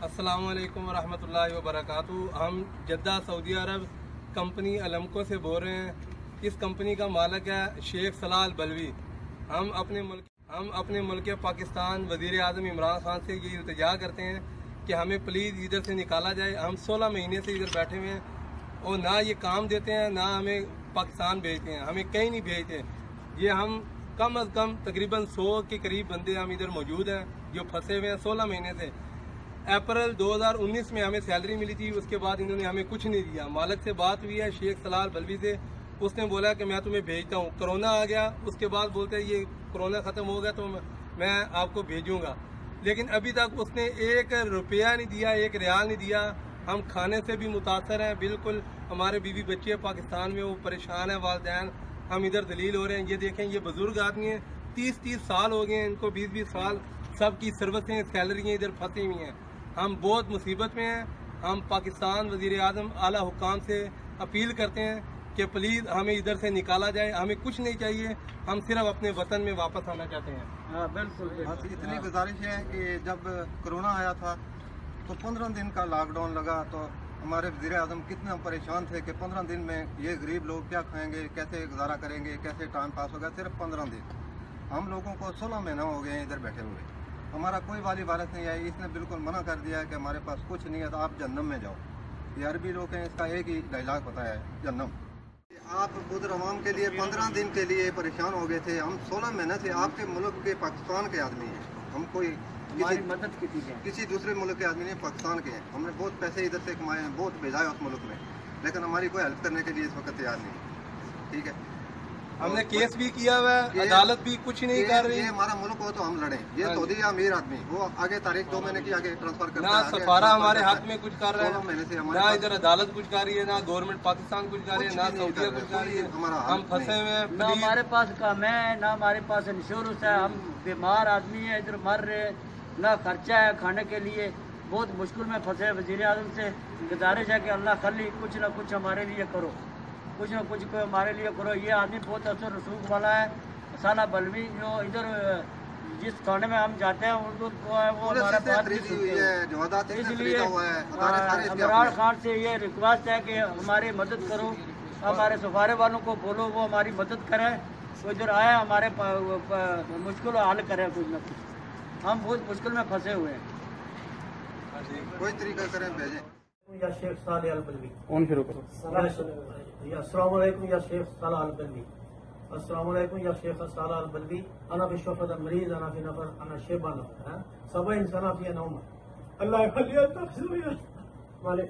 अस्सलाम वालेकुम रहमतुल्लाहि हम जद्दा सऊदी अरब कंपनी अलमको से बोल रहे हैं। इस कंपनी का मालिक है शेख सलाल बलवी। हम अपने मुल्क, हम अपने मुल्क पाकिस्तान वज़ीर अजम इमरान खान से ये इल्तजा करते हैं कि हमें प्लीज़ इधर से निकाला जाए। हम सोलह महीने से इधर बैठे हुए हैं और ना ये काम देते हैं, ना हमें पाकिस्तान भेजते हैं। हमें कहीं नहीं भेजते। ये हम कम अज़ कम तकरीबन सौ के करीब बंदे हम इधर मौजूद हैं। जो फंसे हुए हैं सोलह महीने से। अप्रैल 2019 में हमें सैलरी मिली थी, उसके बाद इन्होंने हमें कुछ नहीं दिया। मालिक से बात हुई है, शेख सलाल बलवी से। उसने बोला कि मैं तुम्हें भेजता हूँ। कोरोना आ गया, उसके बाद बोलते हैं, ये कोरोना ख़त्म हो गया तो मैं आपको भेजूँगा। लेकिन अभी तक उसने एक रुपया नहीं दिया, एक रियाल नहीं दिया। हम खाने से भी मुतासर हैं, बिल्कुल हमारे बीवी बच्चे पाकिस्तान में, वो परेशान है, वालदेन। हम इधर दलील हो रहे हैं, ये देखें, ये बुज़ुर्ग आदमी हैं तीस तीस साल हो गए हैं, इनको बीस बीस साल सबकी सर्विसें सैलरियाँ इधर फंसी हुई हैं। हम बहुत मुसीबत में हैं। हम पाकिस्तान वज़ीर अजम आला हुकाम से अपील करते हैं कि प्लीज़ हमें इधर से निकाला जाए। हमें कुछ नहीं चाहिए। हम सिर्फ़ अपने वतन में वापस आना चाहते हैं। हाँ बिल्कुल बस इतनी गुजारिश है कि जब कोरोना आया था तो पंद्रह दिन का लॉकडाउन लगा तो हमारे वज़ीर अजम कितना परेशान थे कि पंद्रह दिन में ये गरीब लोग क्या खाएँगे कैसे गुजारा करेंगे कैसे टाइम पास होगा? सिर्फ़ पंद्रह दिन। हम लोगों को सोलह महीना हो गए हैं इधर बैठे हुए। हमारा कोई वाली वारस नहीं आई इसने बिल्कुल मना कर दिया कि हमारे पास कुछ नहीं है तो आप जन्नम में जाओ। ये अरबी लोग हैं इसका एक ही डायलॉग बताया है जन्नम। आप खुद रवाम के लिए पंद्रह दिन के लिए परेशान हो गए थे। हम सोलह महीने से आपके मुल्क के पाकिस्तान के आदमी हैं। हम कोई हमारी मदद की थी किसी दूसरे मुल्क के आदमी नहीं पाकिस्तान के हैं। हमने बहुत पैसे इधर से कमाए हैं बहुत भेजा है उस मुल्क में। लेकिन हमारी कोई हेल्प करने के लिए इस वक्त तैयार नहीं ठीक है? हमने केस भी किया हुआ है अदालत भी कुछ नहीं कर रही। ये हमारा मुल्क हो तो हम लड़े। ये हाँ तो दिया अमीर आदमी वो आगे तारीख दो महीने की आगे ट्रांसफ़र करता ना है सफारा हमारे हाथ में कुछ कर रहा है। ना पास- इधर अदालत कुछ कर रही है ना गवर्नमेंट पाकिस्तान कुछ कर रही है ना सऊदीया कर कुछ कर रही है। हमारा हम फंसे हुए हैं ना हमारे पास काम है ना हमारे पास इंश्योरेंस है हम बीमार आदमी है इधर मर रहे हैं, ना खर्चा है खाने के लिए। बहुत मुश्किल में फंसे वज़ीर आज़म से गुजारिश है कि अल्लाह खली कुछ ना कुछ हमारे लिए करो। कुछ ना कुछ हमारे लिए करो। ये आदमी बहुत असर रसूख वाला है साला बलवी जो इधर जिस थाने में हम जाते हैं उर्दू को है वो हमारा बात इससे इसलिए है इमरान खान से ये रिक्वेस्ट है कि हमारी मदद करो हमारे सफारे वालों को बोलो वो हमारी मदद करें वो इधर आए हमारे मुश्किल हल करें कुछ ना कुछ। हम बहुत मुश्किल में फंसे हुए हैं। कोई तरीका करें भेजें। या शेख साले अल बलवी फोन शुरू करो या अस्सलाम वालेकुम या शेख साला अल बलवी अस्सलाम वालेकुम या शेख साला अल बलवी अना फी शफत मरीज अना फी नफर अना शेबा नफर हाँ सब इंसान फी नौम अल्लाह खलिया तफसील मालिक